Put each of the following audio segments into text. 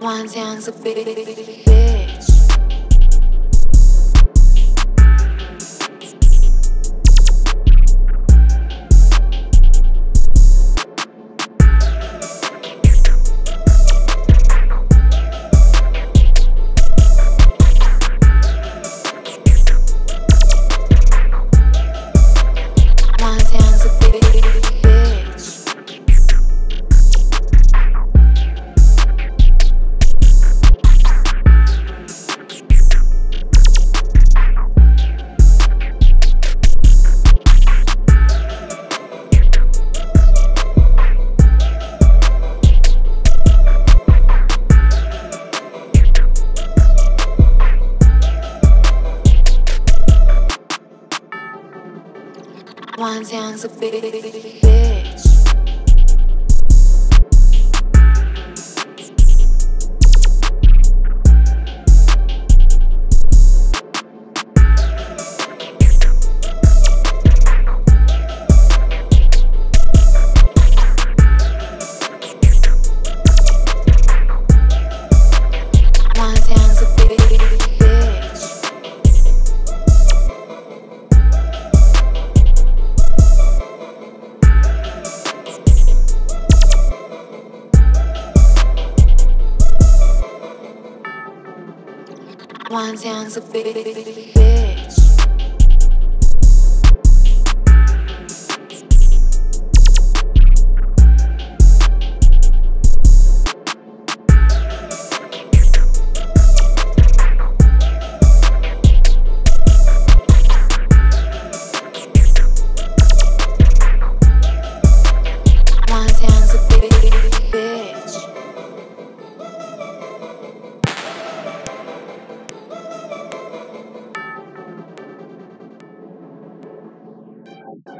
One sounds a bitch. One sounds a bitch. One sounds a bitch.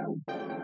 Tchau.